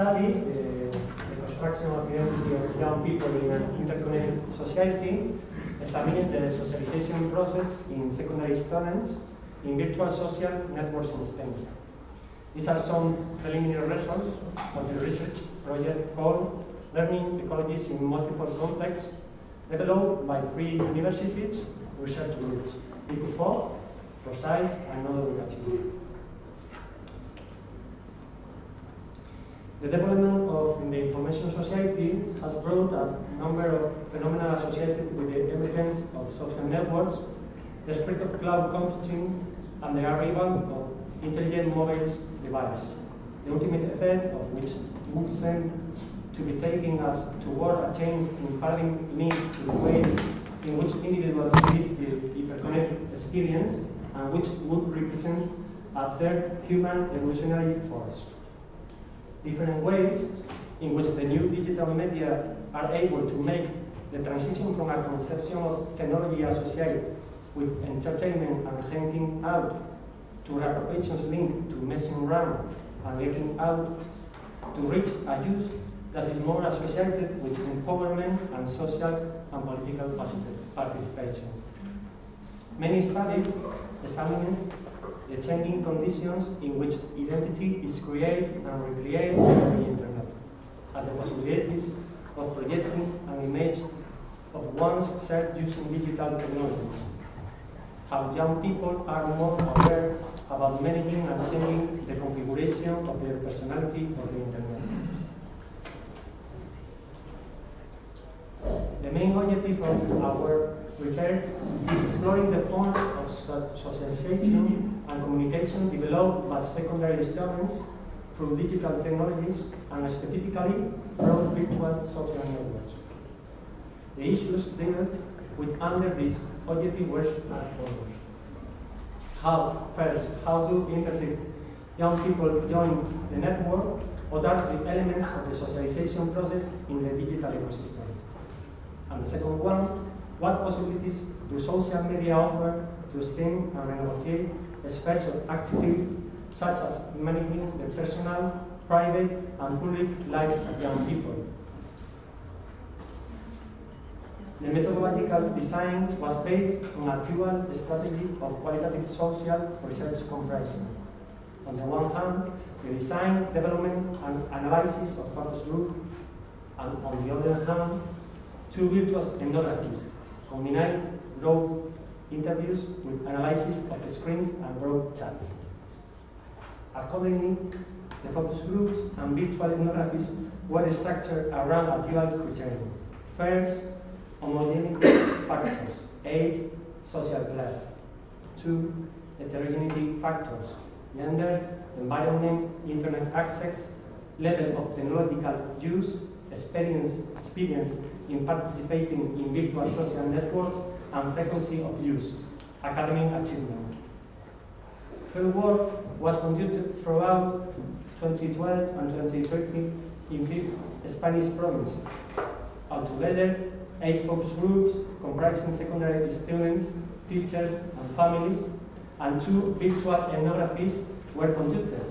study, the, the construction of identity of young people in an interconnected society, examined the socialization process in secondary students in virtual social networks in Spain. These are some preliminary results of the research project called Learning Ecologies in Multiple Contexts, developed by three universities research groups, ICUFO, ProScience, and Nodo Educativa. The development of the information society has brought a number of phenomena associated with the emergence of social networks, the spread of cloud computing, and the arrival of intelligent mobile devices. The ultimate effect of which would seem to be taking us toward a change in paradigm to the way in which individuals live the hyperconnected experience and which would represent a third human evolutionary force different ways in which the new digital media are able to make the transition from a conception of technology associated with entertainment and hanging out to applications linked to messing around and getting out to reach a use that is more associated with empowerment and social and political participation. Many studies examine the changing conditions in which identity is created and recreated on the internet, and the possibilities of projecting an image of one's self using digital technologies. How young people are more aware about managing and changing the configuration of their personality on the internet. The main objective of our research is exploring the forms of socialization and communication developed by secondary students through digital technologies and specifically through virtual social networks. The issues dealt with under this objective were as follows. How, first, how do interested young people join the network? What are the elements of the socialization process in the digital ecosystem? And the second one, what possibilities do social media offer to stem and negotiate aspects of activity such as managing the personal, private, and public lives of young people? The methodological design was based on a dual strategy of qualitative social research comparison. On the one hand, the design, development, and analysis of focus group, and on the other hand, two virtual ethnographies combine group interviews with analysis of screens and group chats. Accordingly, the focus groups and virtual ethnographies were structured around a dual criterion. First, homogeneity factors, age, social class. Two, heterogeneity factors, gender, environment, internet access, level of technological use, experience, experience in participating in virtual social networks and frequency of use, academic achievement. Fieldwork work was conducted throughout 2012 and 2013 in the Spanish province. Altogether, eight focus groups comprising secondary students, teachers, and families, and two virtual ethnographies were conducted,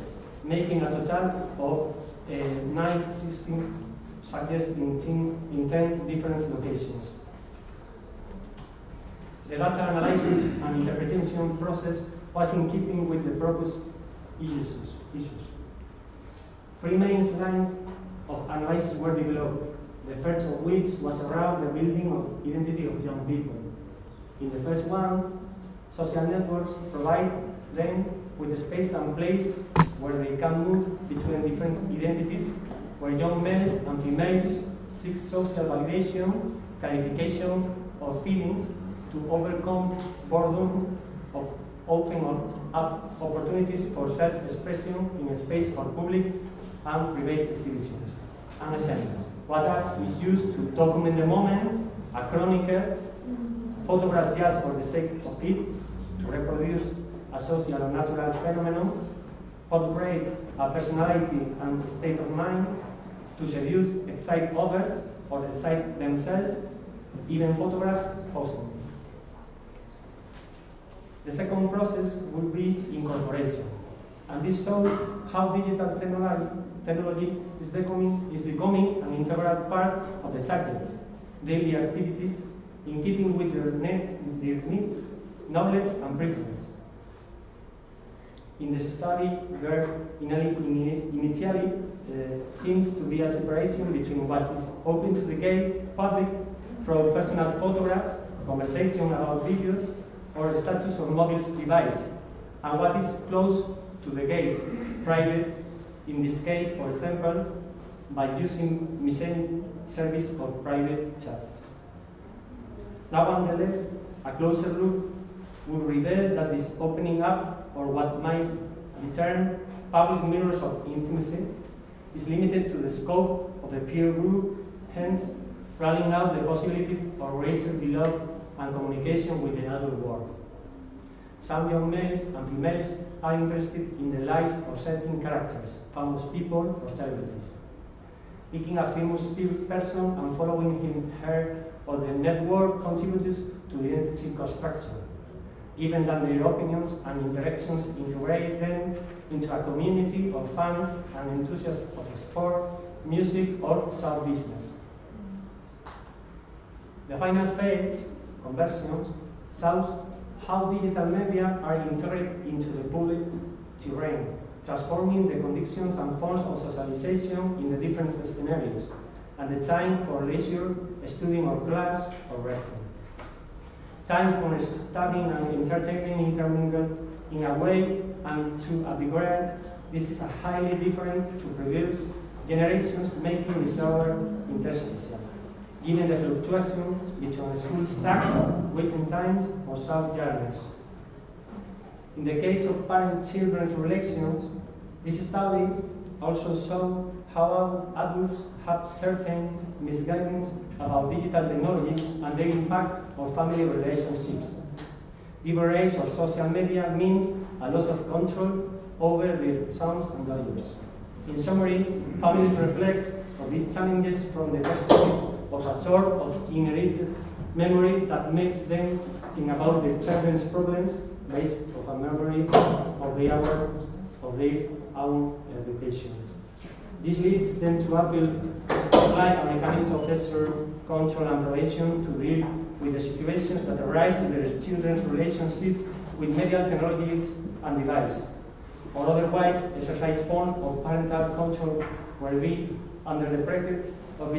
making a total of eh, uh, 916 suggest in 10 different locations. The data analysis and interpretation process was in keeping with the proposed issues. issues. Three main lines of analysis were developed, the first of which was around the building of identity of young people. In the first one, social networks provide them with a space and place where they can move between different identities where young males and females seek social validation, clarification of feelings to overcome boredom of opening up opportunities for self-expression in a space for public and private exhibitions. An example, WhatsApp is used to document the moment, a chronicle, photographs just for the sake of it, to reproduce a social or natural phenomenon, portray a personality and state of mind, to seduce, excite others, or excite themselves, even photographs posted. The second process will be incorporation. And this shows how digital technology, is, becoming, is becoming an integral part of the subject's daily activities in keeping with their, their needs, knowledge, and preference. In the study, there initially uh, seems to be a separation between what is open to the gaze public from personal photographs, conversation about videos, or status on mobile device, and what is close to the gaze, private, in this case, for example, by using messaging service or private chats. Nonetheless, a closer look will reveal that this opening up, or what might be termed public mirrors of intimacy, is limited to the scope of the peer group, hence ruling out the possibility of greater dialogue and communication with the adult world. Some young males and females are interested in the lives of certain characters, famous people or celebrities. Picking a famous person and following him, her, or the network contributes to identity construction, given that their opinions and interactions integrate them into a community of fans and enthusiasts of sport, music, or show business. The final phase, conversions, shows how digital media are integrated into the public terrain, transforming the conditions and forms of socialization in the different scenarios, and the time for leisure, studying or class, or resting. Times for studying and entertaining intermingle in a way and to a degree, this is a highly different to previous generations making other interstitial given the fluctuation between school stacks, waiting times, or short journeys. In the case of parent-children's relations, this study also showed how adults have certain misgivings about digital technologies and their impact on family relationships. Leverage of social media means a loss of control over their sons and daughters. In summary, families reflect on these challenges from the perspective of a sort of inherited memory that makes them think about their children's problems based on a memory of their, of their own education. This leads them to apply a mechanism of pressure, control, and prevention to deal with the situations that arise in their children's relationships with media technologies and devices, or otherwise exercise forms of parental control where we, under the pretext of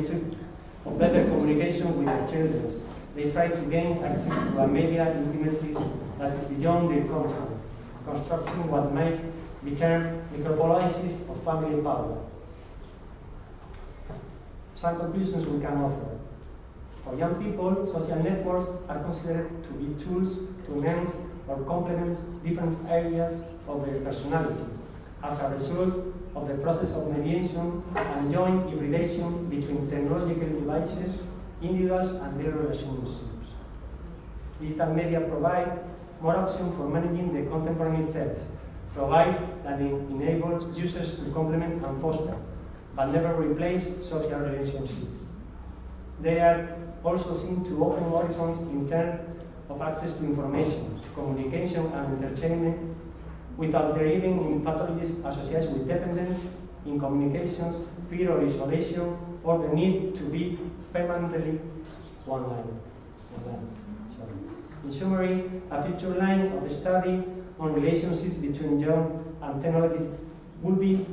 of better communication with their children. They try to gain access to a media intimacy that is beyond their control, constructing what might be termed micropolisis of family power. Some conclusions we can offer. For young people, social networks are considered to be tools to enhance or complement different areas of their personality as a result of the process of mediation and joint hybridization between technological devices, individuals, and their relationships. Digital media provide more options for managing the contemporary self, provide that it enables users to complement and foster, but never replace social relationships. They are also seen to open horizons in terms of access to information, communication, and entertainment without deriving in pathologies associated with dependence, in communications, fear or isolation, or the need to be permanently one line. In summary, a future line of study on relationships between young and technology would be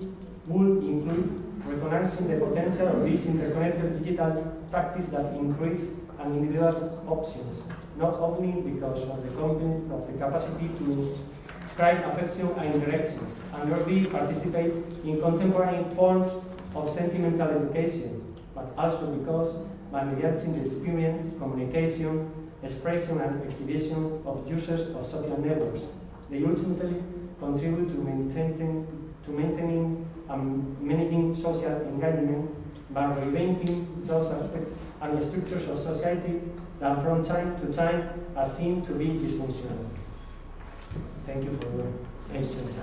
would include recognizing the potential of this interconnected digital practice that increase an individual's options, not only because of the, of the capacity to describe affection and interaction, and thereby participate in contemporary forms of sentimental education, but also because by mediating the experience, communication, expression and exhibition of users of social networks, they ultimately contribute to maintaining, to maintaining and managing social engagement by reinventing those aspects and structures of society that from time to time are seen to be dysfunctional. Thank you for your patience.